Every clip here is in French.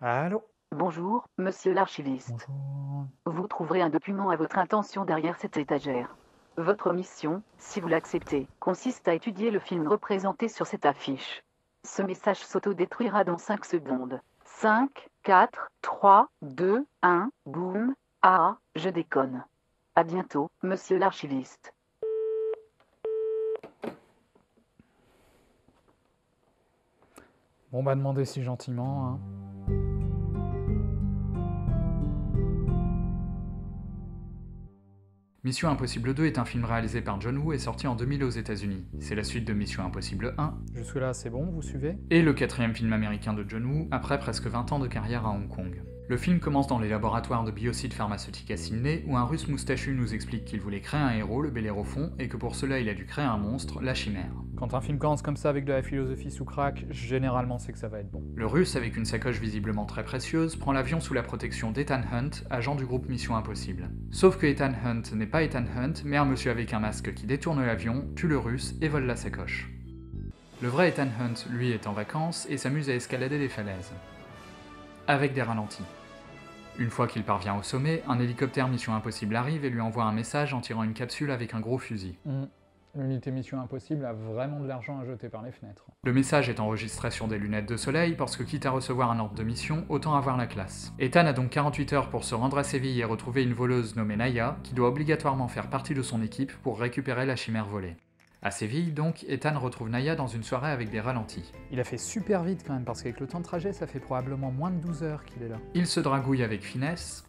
Allô? Bonjour, monsieur l'archiviste. Bonjour. Vous trouverez un document à votre intention derrière cette étagère. Votre mission, si vous l'acceptez, consiste à étudier le film représenté sur cette affiche. Ce message s'autodétruira dans 5 secondes. 5, 4, 3, 2, 1, boum. Ah, je déconne. À bientôt, monsieur l'archiviste. Bon bah demandez si gentiment. Hein. Mission Impossible 2 est un film réalisé par John Woo et sorti en 2000 aux États-Unis. C'est la suite de Mission Impossible 1 Jusque-là c'est bon, vous suivez? Et le quatrième film américain de John Woo après presque 20 ans de carrière à Hong Kong. Le film commence dans les laboratoires de biocides pharmaceutiques à Sydney où un russe moustachu nous explique qu'il voulait créer un héros, le Bellérophon, et que pour cela il a dû créer un monstre, la chimère. Quand un film commence comme ça avec de la philosophie sous crack, généralement c'est que ça va être bon. Le russe, avec une sacoche visiblement très précieuse, prend l'avion sous la protection d'Ethan Hunt, agent du groupe Mission Impossible. Sauf que Ethan Hunt n'est pas Ethan Hunt, mais un monsieur avec un masque qui détourne l'avion, tue le russe et vole la sacoche. Le vrai Ethan Hunt, lui, est en vacances et s'amuse à escalader des falaises. Avec des ralentis. Une fois qu'il parvient au sommet, un hélicoptère Mission Impossible arrive et lui envoie un message en tirant une capsule avec un gros fusil. Hmm. L'unité Mission Impossible a vraiment de l'argent à jeter par les fenêtres. Le message est enregistré sur des lunettes de soleil parce que quitte à recevoir un ordre de mission, autant avoir la classe. Ethan a donc 48 heures pour se rendre à Séville et retrouver une voleuse nommée Naya, qui doit obligatoirement faire partie de son équipe pour récupérer la chimère volée. À Séville, donc, Ethan retrouve Naya dans une soirée avec des ralentis. Il a fait super vite quand même, parce qu'avec le temps de trajet, ça fait probablement moins de 12 heures qu'il est là. Il se dragouille avec finesse,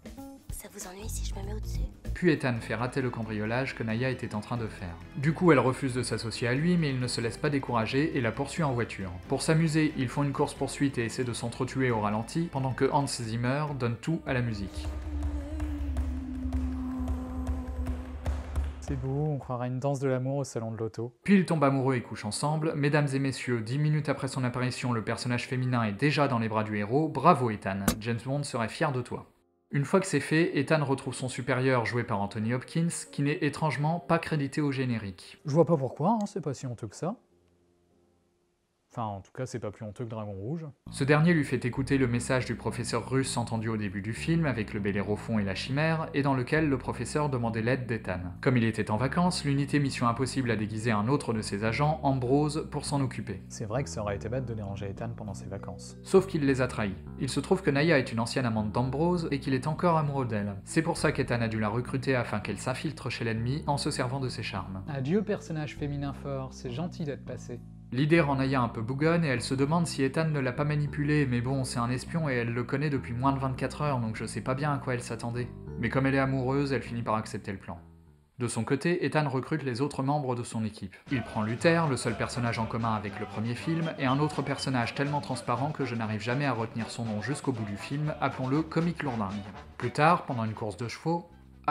Ça vous ennuie si je me mets au-dessus? Puis Ethan fait rater le cambriolage que Naya était en train de faire. Du coup, elle refuse de s'associer à lui, mais il ne se laisse pas décourager et la poursuit en voiture. Pour s'amuser, ils font une course-poursuite et essaient de s'entretuer au ralenti, pendant que Hans Zimmer donne tout à la musique. C'est beau, on croirait une danse de l'amour au salon de l'auto. Puis ils tombent amoureux et couchent ensemble. Mesdames et messieurs, 10 minutes après son apparition, le personnage féminin est déjà dans les bras du héros. Bravo Ethan, James Bond serait fier de toi. Une fois que c'est fait, Ethan retrouve son supérieur joué par Anthony Hopkins, qui n'est étrangement pas crédité au générique. Je vois pas pourquoi, hein, c'est pas si honteux que ça. Enfin, en tout cas, c'est pas plus honteux que Dragon Rouge. Ce dernier lui fait écouter le message du professeur russe entendu au début du film avec le Bellérophon et la chimère, et dans lequel le professeur demandait l'aide d'Ethan. Comme il était en vacances, l'unité Mission Impossible a déguisé un autre de ses agents, Ambrose, pour s'en occuper. C'est vrai que ça aurait été bête de déranger Ethan pendant ses vacances. Sauf qu'il les a trahis. Il se trouve que Naya est une ancienne amante d'Ambrose et qu'il est encore amoureux d'elle. C'est pour ça qu'Ethan a dû la recruter afin qu'elle s'infiltre chez l'ennemi en se servant de ses charmes. Adieu personnage féminin fort, c'est gentil d'être passé. L'idée Naya un peu bougonne et elle se demande si Ethan ne l'a pas manipulé, mais bon, c'est un espion et elle le connaît depuis moins de 24 heures, donc je sais pas bien à quoi elle s'attendait. Mais comme elle est amoureuse, elle finit par accepter le plan. De son côté, Ethan recrute les autres membres de son équipe. Il prend Luther, le seul personnage en commun avec le premier film, et un autre personnage tellement transparent que je n'arrive jamais à retenir son nom jusqu'au bout du film, appelons-le Comic Lourdingue. Plus tard, pendant une course de chevaux,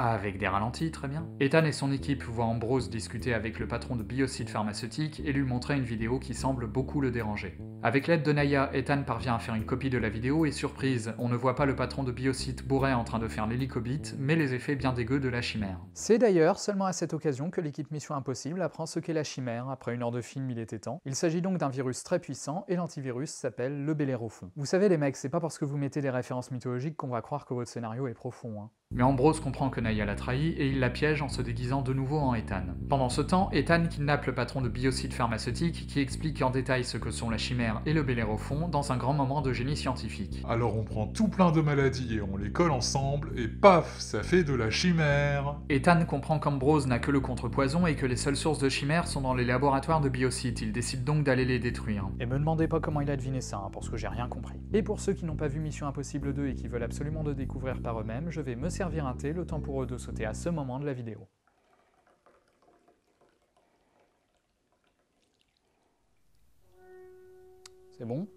avec des ralentis, très bien. Ethan et son équipe voient Ambrose discuter avec le patron de Biocide Pharmaceutique et lui montrer une vidéo qui semble beaucoup le déranger. Avec l'aide de Naya, Ethan parvient à faire une copie de la vidéo et surprise, on ne voit pas le patron de Biocide bourré en train de faire l'hélicobite, mais les effets bien dégueux de la chimère. C'est d'ailleurs seulement à cette occasion que l'équipe Mission Impossible apprend ce qu'est la chimère. Après une heure de film, il était temps. Il s'agit donc d'un virus très puissant et l'antivirus s'appelle le Bellérophon. Vous savez les mecs, c'est pas parce que vous mettez des références mythologiques qu'on va croire que votre scénario est profond. Hein. Mais Ambrose comprend que Naya l'a trahi et il la piège en se déguisant de nouveau en Ethan. Pendant ce temps, Ethan kidnappe le patron de Biocide Pharmaceutique qui explique en détail ce que sont la chimère et le Bellérophon dans un grand moment de génie scientifique. Alors on prend tout plein de maladies et on les colle ensemble, et paf, ça fait de la chimère. Ethan comprend qu'Ambrose n'a que le contrepoison et que les seules sources de chimère sont dans les laboratoires de Biocide. Il décide donc d'aller les détruire. Et me demandez pas comment il a deviné ça, hein, parce que j'ai rien compris. Et pour ceux qui n'ont pas vu Mission Impossible 2 et qui veulent absolument le découvrir par eux-mêmes, je vais me servir un thé, le temps pour eux de sauter à ce moment de la vidéo. C'est bon?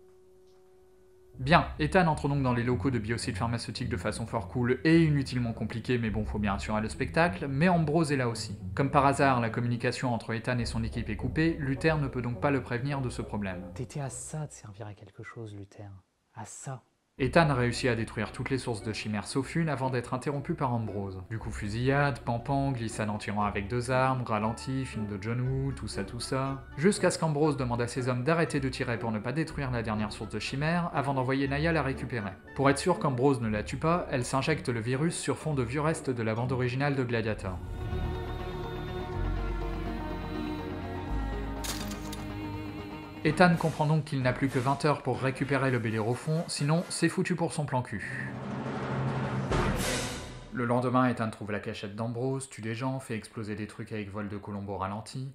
Bien, Ethan entre donc dans les locaux de Biocide Pharmaceutique de façon fort cool et inutilement compliquée, mais bon, faut bien assurer le spectacle, mais Ambrose est là aussi. Comme par hasard, la communication entre Ethan et son équipe est coupée, Luther ne peut donc pas le prévenir de ce problème. T'étais à ça de servir à quelque chose, Luther. À ça. Ethan réussit à détruire toutes les sources de chimères sauf une avant d'être interrompu par Ambrose. Du coup fusillade, pampan, glissade en tirant avec deux armes, ralenti, film de John Woo, tout ça tout ça. Jusqu'à ce qu'Ambrose demande à ses hommes d'arrêter de tirer pour ne pas détruire la dernière source de chimère avant d'envoyer Naya la récupérer. Pour être sûr qu'Ambrose ne la tue pas, elle s'injecte le virus sur fond de vieux restes de la bande originale de Gladiator. Ethan comprend donc qu'il n'a plus que 20 heures pour récupérer le Bellérophon, sinon c'est foutu pour son plan cul. Le lendemain, Ethan trouve la cachette d'Ambrose, tue des gens, fait exploser des trucs avec vol de Colombo ralenti.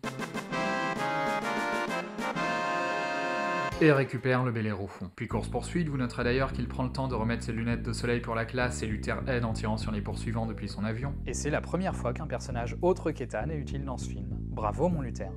Et récupère le Bellérophon. Puis course poursuite, vous noterez d'ailleurs qu'il prend le temps de remettre ses lunettes de soleil pour la classe et Luther aide en tirant sur les poursuivants depuis son avion. Et c'est la première fois qu'un personnage autre qu'Ethan est utile dans ce film. Bravo mon Luther.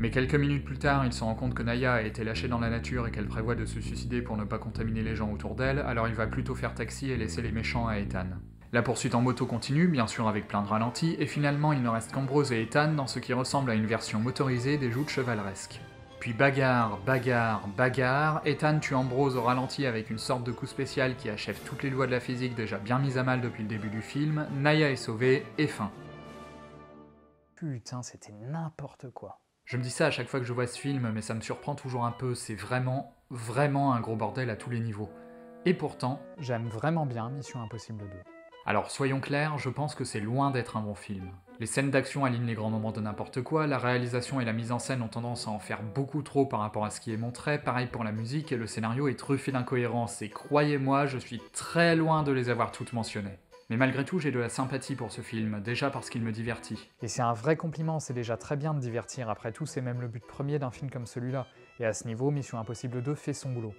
Mais quelques minutes plus tard, il se rend compte que Naya a été lâchée dans la nature et qu'elle prévoit de se suicider pour ne pas contaminer les gens autour d'elle, alors il va plutôt faire taxi et laisser les méchants à Ethan. La poursuite en moto continue, bien sûr avec plein de ralentis, et finalement il ne reste qu'Ambrose et Ethan dans ce qui ressemble à une version motorisée des joutes chevaleresques. Puis bagarre, bagarre, bagarre, Ethan tue Ambrose au ralenti avec une sorte de coup spécial qui achève toutes les lois de la physique déjà bien mises à mal depuis le début du film, Naya est sauvée, et fin. Putain, c'était n'importe quoi. Je me dis ça à chaque fois que je vois ce film, mais ça me surprend toujours un peu, c'est vraiment, vraiment un gros bordel à tous les niveaux. Et pourtant... J'aime vraiment bien Mission Impossible 2. Alors soyons clairs, je pense que c'est loin d'être un bon film. Les scènes d'action alignent les grands moments de n'importe quoi, la réalisation et la mise en scène ont tendance à en faire beaucoup trop par rapport à ce qui est montré, pareil pour la musique, et le scénario est truffé d'incohérences, et croyez-moi, je suis très loin de les avoir toutes mentionnées. Mais malgré tout, j'ai de la sympathie pour ce film, déjà parce qu'il me divertit. Et c'est un vrai compliment, c'est déjà très bien de divertir, après tout c'est même le but premier d'un film comme celui-là. Et à ce niveau, Mission Impossible 2 fait son boulot.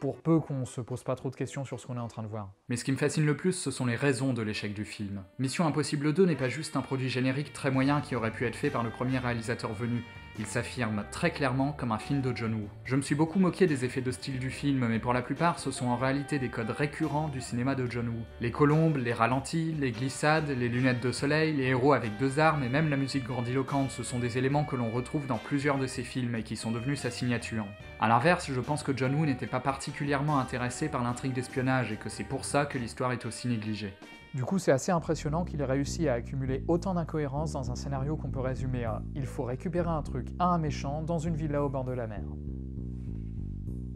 Pour peu qu'on se pose pas trop de questions sur ce qu'on est en train de voir. Mais ce qui me fascine le plus, ce sont les raisons de l'échec du film. Mission Impossible 2 n'est pas juste un produit générique très moyen qui aurait pu être fait par le premier réalisateur venu, il s'affirme très clairement comme un film de John Woo. Je me suis beaucoup moqué des effets de style du film, mais pour la plupart, ce sont en réalité des codes récurrents du cinéma de John Woo. Les colombes, les ralentis, les glissades, les lunettes de soleil, les héros avec deux armes et même la musique grandiloquente, ce sont des éléments que l'on retrouve dans plusieurs de ses films et qui sont devenus sa signature. A l'inverse, je pense que John Woo n'était pas particulièrement intéressé par l'intrigue d'espionnage et que c'est pour ça que l'histoire est aussi négligée. Du coup, c'est assez impressionnant qu'il ait réussi à accumuler autant d'incohérences dans un scénario qu'on peut résumer à il faut récupérer un truc à un méchant dans une villa au bord de la mer.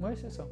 Oui, c'est ça.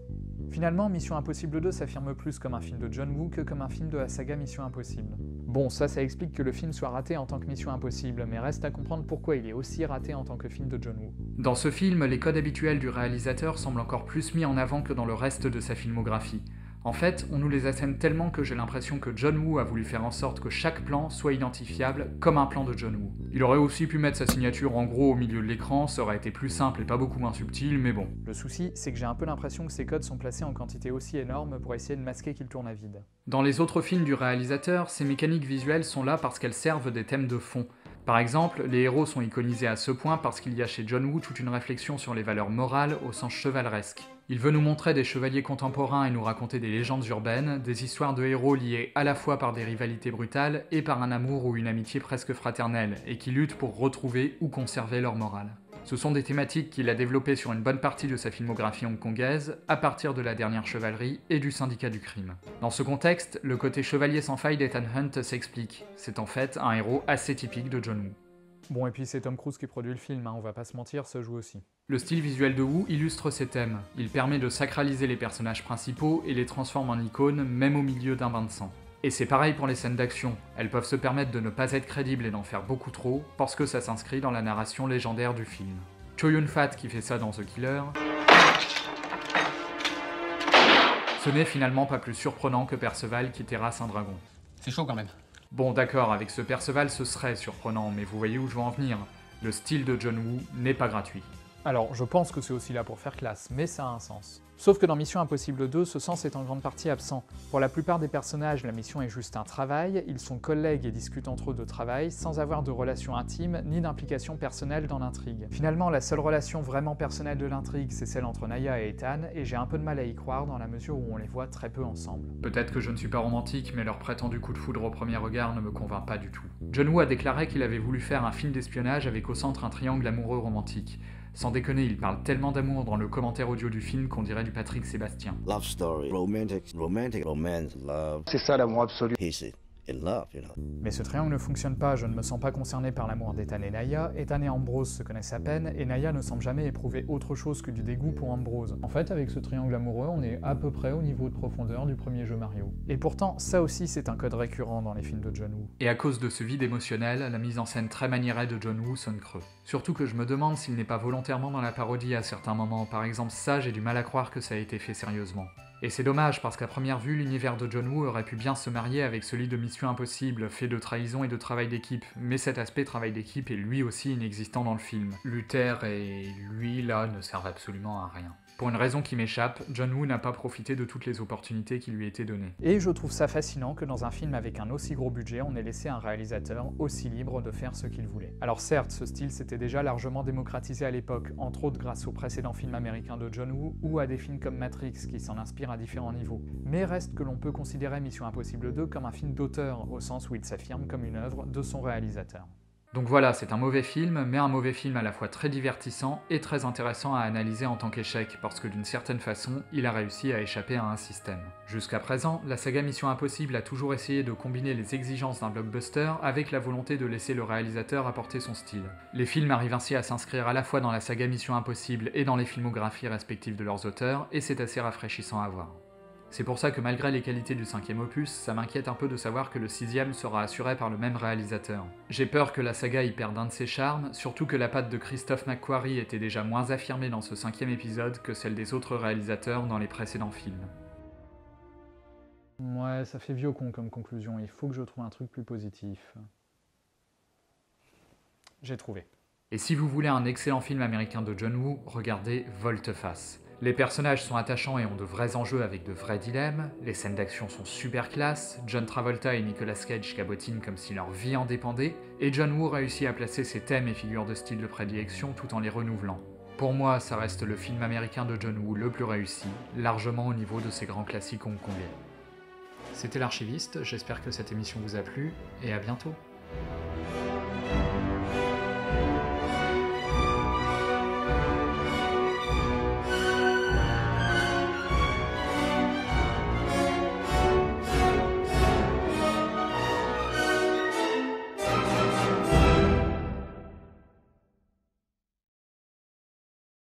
Finalement, Mission Impossible 2 s'affirme plus comme un film de John Woo que comme un film de la saga Mission Impossible. Bon, ça, ça explique que le film soit raté en tant que Mission Impossible, mais reste à comprendre pourquoi il est aussi raté en tant que film de John Woo. Dans ce film, les codes habituels du réalisateur semblent encore plus mis en avant que dans le reste de sa filmographie. En fait, on nous les assène tellement que j'ai l'impression que John Woo a voulu faire en sorte que chaque plan soit identifiable comme un plan de John Woo. Il aurait aussi pu mettre sa signature en gros au milieu de l'écran, ça aurait été plus simple et pas beaucoup moins subtil, mais bon. Le souci, c'est que j'ai un peu l'impression que ces codes sont placés en quantité aussi énorme pour essayer de masquer qu'ils tournent à vide. Dans les autres films du réalisateur, ces mécaniques visuelles sont là parce qu'elles servent des thèmes de fond. Par exemple, les héros sont iconisés à ce point parce qu'il y a chez John Woo toute une réflexion sur les valeurs morales au sens chevaleresque. Il veut nous montrer des chevaliers contemporains et nous raconter des légendes urbaines, des histoires de héros liés à la fois par des rivalités brutales et par un amour ou une amitié presque fraternelle, et qui luttent pour retrouver ou conserver leur morale. Ce sont des thématiques qu'il a développées sur une bonne partie de sa filmographie hongkongaise, à partir de la dernière chevalerie et du syndicat du crime. Dans ce contexte, le côté chevalier sans faille d'Ethan Hunt s'explique. C'est en fait un héros assez typique de John Woo. Bon, et puis c'est Tom Cruise qui produit le film, hein, on va pas se mentir, ça joue aussi. Le style visuel de Wu illustre ces thèmes. Il permet de sacraliser les personnages principaux et les transforme en icônes, même au milieu d'un bain de sang. Et c'est pareil pour les scènes d'action. Elles peuvent se permettre de ne pas être crédibles et d'en faire beaucoup trop, parce que ça s'inscrit dans la narration légendaire du film. Cho Yun Fat qui fait ça dans The Killer. Ce n'est finalement pas plus surprenant que Perceval qui terrasse un dragon. C'est chaud quand même. Bon d'accord, avec ce Perceval ce serait surprenant, mais vous voyez où je veux en venir. Le style de John Woo n'est pas gratuit. Alors, je pense que c'est aussi là pour faire classe, mais ça a un sens. Sauf que dans Mission Impossible 2, ce sens est en grande partie absent. Pour la plupart des personnages, la mission est juste un travail, ils sont collègues et discutent entre eux de travail, sans avoir de relation intime ni d'implication personnelle dans l'intrigue. Finalement, la seule relation vraiment personnelle de l'intrigue, c'est celle entre Naya et Ethan, et j'ai un peu de mal à y croire dans la mesure où on les voit très peu ensemble. Peut-être que je ne suis pas romantique, mais leur prétendu coup de foudre au premier regard ne me convainc pas du tout. John Woo a déclaré qu'il avait voulu faire un film d'espionnage avec au centre un triangle amoureux romantique. Sans déconner, il parle tellement d'amour dans le commentaire audio du film qu'on dirait du Patrick Sébastien. Love story, romantic, romantic, romance, love. C'est ça l'amour absolu. In love, you know. Mais ce triangle ne fonctionne pas, je ne me sens pas concerné par l'amour d'Ethan et Naya, Ethan et Ambrose se connaissent à peine, et Naya ne semble jamais éprouver autre chose que du dégoût pour Ambrose. En fait, avec ce triangle amoureux, on est à peu près au niveau de profondeur du premier jeu Mario. Et pourtant, ça aussi c'est un code récurrent dans les films de John Woo. Et à cause de ce vide émotionnel, la mise en scène très maniérée de John Woo sonne creux. Surtout que je me demande s'il n'est pas volontairement dans la parodie à certains moments, par exemple ça j'ai du mal à croire que ça a été fait sérieusement. Et c'est dommage parce qu'à première vue, l'univers de John Woo aurait pu bien se marier avec celui de Mission Impossible, fait de trahison et de travail d'équipe, mais cet aspect travail d'équipe est lui aussi inexistant dans le film. Luther et lui là ne servent absolument à rien. Pour une raison qui m'échappe, John Woo n'a pas profité de toutes les opportunités qui lui étaient données. Et je trouve ça fascinant que dans un film avec un aussi gros budget, on ait laissé un réalisateur aussi libre de faire ce qu'il voulait. Alors certes, ce style s'était déjà largement démocratisé à l'époque, entre autres grâce aux précédents films américains de John Woo ou à des films comme Matrix qui s'en inspirent à différents niveaux. Mais reste que l'on peut considérer Mission Impossible 2 comme un film d'auteur, au sens où il s'affirme comme une œuvre de son réalisateur. Donc voilà, c'est un mauvais film, mais un mauvais film à la fois très divertissant et très intéressant à analyser en tant qu'échec, parce que d'une certaine façon, il a réussi à échapper à un système. Jusqu'à présent, la saga Mission Impossible a toujours essayé de combiner les exigences d'un blockbuster avec la volonté de laisser le réalisateur apporter son style. Les films arrivent ainsi à s'inscrire à la fois dans la saga Mission Impossible et dans les filmographies respectives de leurs auteurs, et c'est assez rafraîchissant à voir. C'est pour ça que malgré les qualités du cinquième opus, ça m'inquiète un peu de savoir que le sixième sera assuré par le même réalisateur. J'ai peur que la saga y perde un de ses charmes, surtout que la patte de Christophe McQuarrie était déjà moins affirmée dans ce cinquième épisode que celle des autres réalisateurs dans les précédents films. Ouais, ça fait vieux con comme conclusion, il faut que je trouve un truc plus positif. J'ai trouvé. Et si vous voulez un excellent film américain de John Woo, regardez Volte-Face. Les personnages sont attachants et ont de vrais enjeux avec de vrais dilemmes, les scènes d'action sont super classe, John Travolta et Nicolas Cage cabotinent comme si leur vie en dépendait, et John Woo réussit à placer ses thèmes et figures de style de prédilection tout en les renouvelant. Pour moi, ça reste le film américain de John Woo le plus réussi, largement au niveau de ses grands classiques hongkongais. C'était l'archiviste, j'espère que cette émission vous a plu, et à bientôt